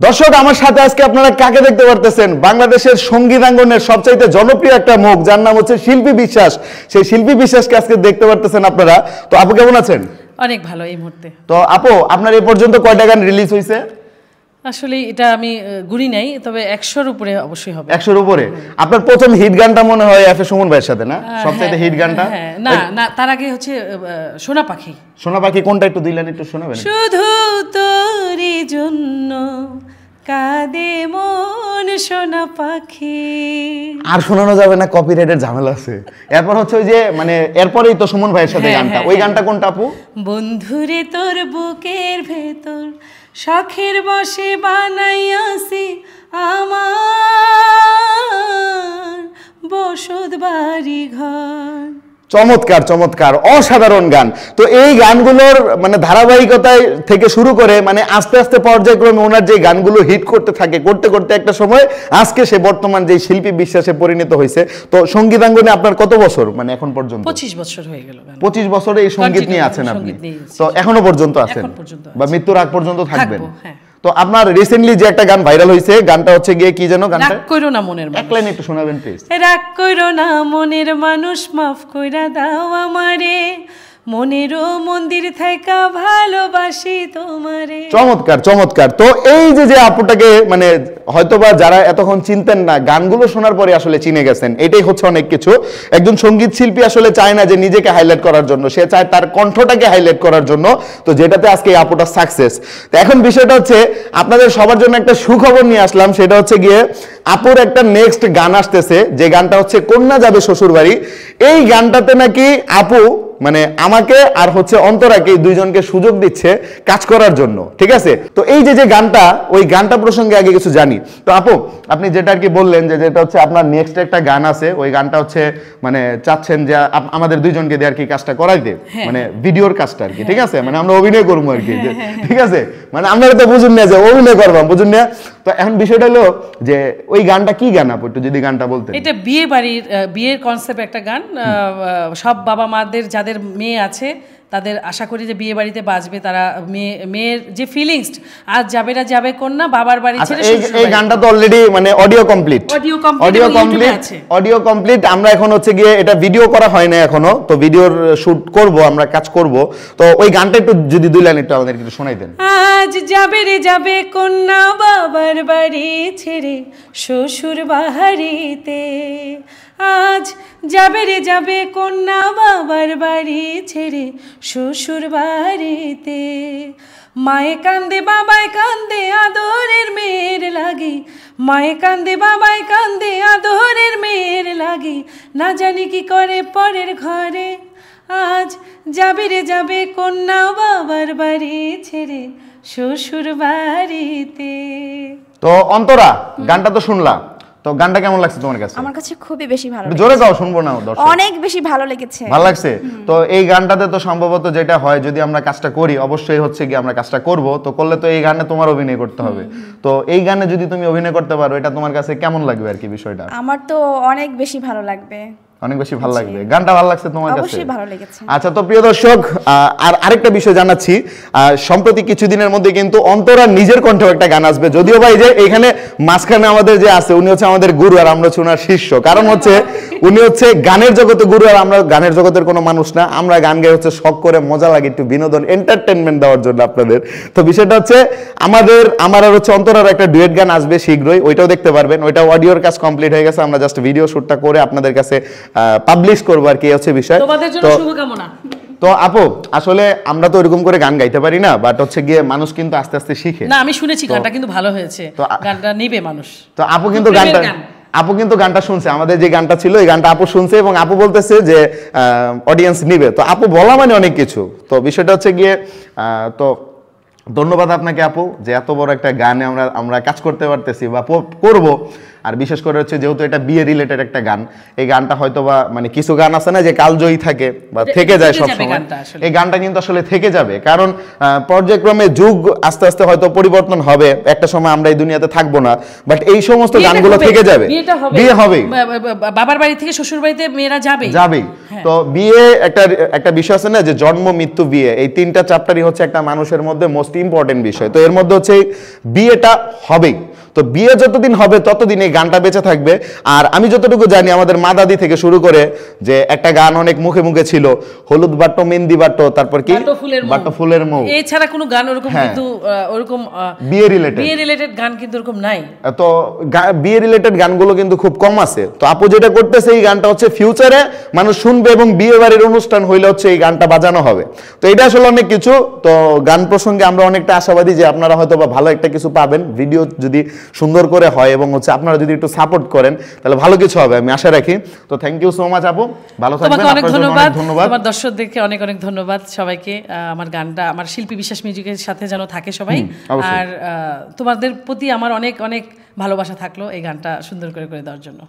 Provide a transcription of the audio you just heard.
দর্শক আমার সাথে আজকে আপনারা কাকে দেখতে পারতেছেন? বাংলাদেশের সঙ্গীতাঙ্গনের সবচাইতে জনপ্রিয় একটা মুখ যার নাম হচ্ছে শিল্পী বিশ্বাস। সেই শিল্পী বিশ্বাসকে আজকে দেখতে পারতেছেন আপনারা। তো আপু কেমন আছেন? অনেক ভালো এই মুহূর্তে। তো আপু আপনার এই পর্যন্ত কয়টা গান রিলিজ হয়েছে আসলে এটা আমি গুনি নাই তবে একশোর উপরে অবশ্যই হবে। একশোর উপরে? আপনার প্রথম হিট গানটা মনে হয় এফ এ সুমন ভাইয়ের সাথে না? হ্যাঁ, হিট গানটা? হ্যাঁ, না না তার আগে হচ্ছে সোনা পাখি। সোনা পাখি কোনটা একটু দিলেন একটু শোনাবেন? শুধু তোরই জন্য কাঁদে মন সোনা পাখি। আর শোনানো যাবে না কপিরাইটের ঝামেলা আছে। এরপর হচ্ছে ওই যে মানে এরপরেই তো সুমন ভাইয়ের সাথে হ্যাঁ, গানটা। হ্যাঁ, ওই হ্যাঁ। গানটা কোনটা আপু? বন্ধুরে তোর বুকের ভেতর শখের বসে বানাইয়াছি আমার বসত বাড়ি ঘর চমৎকার চমৎকার অসাধারণ গান। তো এই গানগুলোর মানে ধারাবাহিকতায় থেকে শুরু করে মানে আস্তে আস্তে পর্যায়ক্রমে ওনার যে গানগুলো হিট করতে থাকে করতে করতে একটা সময় আজকে সে বর্তমান যে শিল্পী বিশ্বাসে পরিণত হয়েছে। তো সঙ্গীতাঙ্গনে আপনার কত বছর মানে এখন পর্যন্ত? পঁচিশ বছর হয়ে গেল পঁচিশ বছরে এই সংগীত নিয়ে আছেন আপনি। তো এখনও পর্যন্ত আছেন? বা মৃত্যুর আগ পর্যন্ত থাকবেন? হ্যাঁ। তো আপনার রিসেন্টলি যে একটা গান ভাইরাল হয়েছে গানটা হচ্ছে গিয়ে কি যেন গানটা? রাগ কইরো না মনের এক মানুষ। লাইন একটু শোনাবেন প্লিজ রাগ কইরো না মনের মানুষ মাফ কইরা দাও আমারে। মনেরও মন্দির থাকা ভালোবাসি তোমারে। চমৎকার চমৎকার। তো এই যে যে আপুটাকে মানে হয়তোবা যারা এতক্ষণ চিনতেন না, গানগুলো শোনার পরে আসলে চিনে গেছেন। এটাই হচ্ছে অনেক কিছু। একজন সংগীত শিল্পী আসলে চায় না যে নিজেকে হাইলাইট করার জন্য। সে চায় তার কণ্ঠটাকে হাইলাইট করার জন্য। তো যেটাতে আজকে আপুটা সাকসেস তো এখন বিষয়টা হচ্ছে, আপনাদের সবার জন্য একটা সুখবর নিয়ে আসলাম। সেটা হচ্ছে গিয়ে, আপুর একটা নেক্সট গান আসতেছে। যে গানটা হচ্ছে কন্যা যাবে শ্বশুর বাড়ি এই গানটাতে নাকি আপু মানে আমাকে আর হচ্ছে অন্তরাকে দুইজনকে সুযোগ দিচ্ছে কাজ করার জন্য। ঠিক আছে? তো এই যে যে গানটা, ওই গানটা প্রসঙ্গে আগে কিছু জানি। তো আপু আপনি যেটা আর কি বললেন যে যেটা হচ্ছে আপনার নেক্সট একটা গান আছে ওই গানটা হচ্ছে মানে চাচ্ছেন যে আমাদের দুইজনকে দিয়ে আর কি কাজটা করাইতে হ্যাঁ। মানে ভিডিওর কাজটা আর কি ঠিক আছে? মানে আমরা অভিনয় করব আর কি ঠিক আছে? মানে আপনারা তো বুঝুন না যে অভিনয় করবাম বুঝুন না? তো এখন বিষয়টা হলো যে ওই গানটা কি গান আপু? একটু যদি গানটা বলতেন। এটা বিয়ে বাড়ির বিয়ের কনসেপ্ট একটা গান সব বাবা মাদের যাদের মেয়ে আছে তাদের আশা করি যে বিয়ে বাড়িতে বাজবে তারা মেয়ে মেয়ের যে ফিলিংস আজ যাবে না যাবে কন্যা বাবার বাড়ি আচ্ছা ছেড়ে এই। গানটা তো অলরেডি মানে audio complete Audio complete audio complete audio complete আমরা এখন হচ্ছে গিয়ে এটা ভিডিও করা হয় না এখনও তো ভিডিওর শুট করব আমরা কাজ করব। তো ওই গানটা একটু যদি দুই লাইন একটু আমাদের একটু শোনাই দেন। আজ যাবে রে যাবে কন্যা বাবার বাড়ি ছেড়ে শ্বশুর বাহারিতে আজ যাবে রে, যাবে কন্যা বাবার বাড়ি ছেড়ে শ্বশুর বাড়িতে। মায়ে কান্দে বাবায় কান্দে, আদরের মেয়ের লাগে। মায়ে কান্দে বাবায় কান্দে, আদরের মেয়ের লাগে। না জানি কি করে পরের ঘরে। আজ যাবে রে, যাবে কন্যা বাবার বাড়ি ছেড়ে শ্বশুর বাড়িতে। তো অন্তরা, গানটা তো শুনলা তো গানটা কেমন লাগছে তোমার কাছে? আমার কাছে খুবই বেশি ভালো জোরে গাও শুনব না দর্শক। অনেক বেশি ভালো লেগেছে। ভালো লাগছে? তো এই গানটাতে তো সম্ভবত যেটা হয় যদি আমরা কাজটা করি অবশ্যই হচ্ছে কি আমরা কাজটা করব। তো করলে তো এই গানে তোমার অভিনয় করতে হবে। তো এই গানে যদি তুমি অভিনয় করতে পারো এটা তোমার কাছে কেমন লাগবে আর কি বিষয়টা? আমার তো অনেক বেশি ভালো লাগবে। অনেক বেশি ভালো লাগবে। গানটা ভালো লাগছে তোমার কাছে? অবশ্যই ভালো লেগেছে। আচ্ছা তো প্রিয় দর্শক আহ, আর আরেকটা বিষয় জানাচ্ছি আহ, সম্প্রতি কিছুদিনের মধ্যে কিন্তু অন্তরা নিজের কণ্ঠে একটা গান আসবে। যদিও ভাই যে এখানে মাঝখানে আমাদের যে আছে উনি হচ্ছে আমাদের গুরু আর আমরা হচ্ছে ওনার শিষ্য। কারণ হচ্ছে উনি হচ্ছে গানের জগতে গুরু আর আমরা গানের জগতের কোনো মানুষ না। আমরা গান গাই হচ্ছে শখ করে মজা লাগে একটু বিনোদন এন্টারটেনমেন্ট দেওয়ার জন্য আপনাদের। তো বিষয়টা হচ্ছে আমাদের আমার আর হচ্ছে অন্তরার একটা ডুয়েট গান আসবে শীঘ্রই ওইটাও দেখতে পারবেন। ওইটা অডিওর কাজ কমপ্লিট হয়ে গেছে আমরা জাস্ট ভিডিও শুটটা করে আপনাদের কাছে পাবলিশ করব আর কি হচ্ছে বিষয়। তো তো আপু আসলে আমরা তো ওরকম করে গান গাইতে পারি না বাট হচ্ছে গিয়ে মানুষ কিন্তু আস্তে আস্তে শিখে। না আমি শুনেছি গানটা কিন্তু ভালো হয়েছে। গানটা নেবে মানুষ। তো আপু কিন্তু গানটা গান। আপু কিন্তু গানটা শুনছে, আমাদের যে গানটা ছিল, এই গানটা আপু শুনছে এবং আপু বলতেছে যে অডিয়েন্স নিবে। তো আপু বলা মানে অনেক কিছু। তো বিষয়টা হচ্ছে গিয়ে তো ধন্যবাদ আপনাকে আপু, যে এত বড় একটা গানে আমরা আমরা কাজ করতে পারতেছি বা করব। আর বিশেষ করে হচ্ছে যেহেতু এটা বিয়ে রিলেটেড একটা গান এই গানটা হয়তো বা মানে কিছু গান আছে না যে কালজয়ী থাকে বা থেকে যায় থেকে সব সময় এই গানটা কিন্তু আসলে থেকে যাবে। কারণ পর্যায়ক্রমে যুগ আস্তে আস্তে হয়তো পরিবর্তন হবে একটা সময় আমরা এই দুনিয়াতে থাকব না বাট এই সমস্ত গানগুলো থেকে যাবে। হবে। বিয়ে হবেই বা- বা- বা- বাবার বাড়ি থেকে শ্বশুর বাড়িতে মেয়েরা যাবে যাবেই। হ্যাঁ। তো বিয়ে একটা একটা বিষয় আছে না যে জন্ম মৃত্যু বিয়ে এই তিনটা চ্যাপ্টারই হচ্ছে একটা মানুষের মধ্যে মোস্ট ইম্পর্টেন্ট বিষয়। তো এর মধ্যে হচ্ছে বিয়েটা হবেই। তো বিয়ে যতদিন হবে ততদিন এই গানটা বেঁচে থাকবে। আর আমি যতটুকু জানি আমাদের মা দাদি থেকে শুরু করে যে একটা গান অনেক মুখে মুখে ছিল। হলুদ বাট্টো মেহেন্দি বাট্টো তারপর কি। বাট্টো ফুলের মৌ। এছাড়া কোনো গান ওরকম হ্যাঁ। কিন্তু ওরকম বিয়ে রিলেটেড বিয়ে রিলেটেড গান কিন্তু ওরকম নাই। তো বিয়ে রিলেটেড গানগুলো কিন্তু খুব কম আছে। তো আপু যেটা করতেছে এই গানটা হচ্ছে ফিউচারে মানুষ শুনবে এবং বিয়ে বাড়ির অনুষ্ঠান হইলে হচ্ছে এই গানটা বাজানো হবে। তো এটা আসলে অনেক কিছু। তো গান প্রসঙ্গে আমরা অনেকটা আশাবাদী যে আপনারা হয়তো বা ভালো একটা কিছু পাবেন। ভিডিও যদি সুন্দর করে হয় এবং হচ্ছে আপনারা যদি একটু সাপোর্ট করেন তাহলে ভালো কিছু হবে আমি আশা রাখি। তো থ্যাংক ইউ সো মাচ আপু। ভালো থাকবেন অনেক ধন্যবাদ। ধন্যবাদ। আমার দর্শকদেরকে অনেক অনেক ধন্যবাদ সবাইকে। আমার গানটা আমার শিল্পী বিশ্বাস মিউজিকের সাথে যেন থাকে সবাই। আর তোমাদের প্রতি আমার অনেক অনেক ভালোবাসা থাকল এই গানটা সুন্দর করে করে দেওয়ার জন্য।